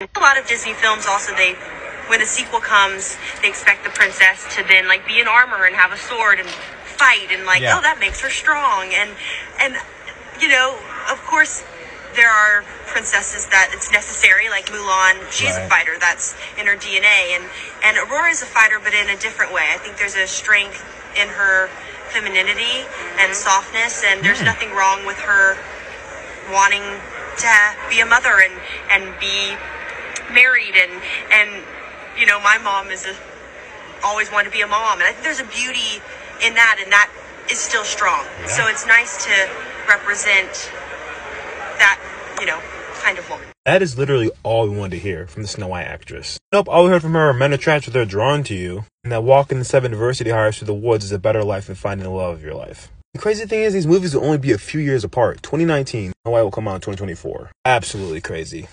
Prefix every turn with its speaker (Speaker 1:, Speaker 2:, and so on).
Speaker 1: A lot of Disney films also they when the sequel comes, they expect the princess to then like be in armor and have a sword and fight and like,
Speaker 2: Yeah.
Speaker 1: oh that makes her strong. And and you know, of course there are princesses that it's necessary, like Mulan, she's a fighter, that's in her DNA and and Aurora is a fighter but in a different way. I think there's a strength in her femininity and mm-hmm. softness and there's hmm. nothing wrong with her wanting to be a mother and and be married and and you know my mom is a always wanted to be a mom and I think there's a beauty in that and that is still strong. So it's nice to represent that, you know, kind of woman.
Speaker 2: That is literally all we wanted to hear from the Snow White actress. Nope, all we heard from her are men attract what they're drawn to you, and that walking the seven diversity hires through the woods is a better life than finding the love of your life. The crazy thing is, these movies will only be a few years apart. 2019, Snow White will come out in 2024. Absolutely crazy.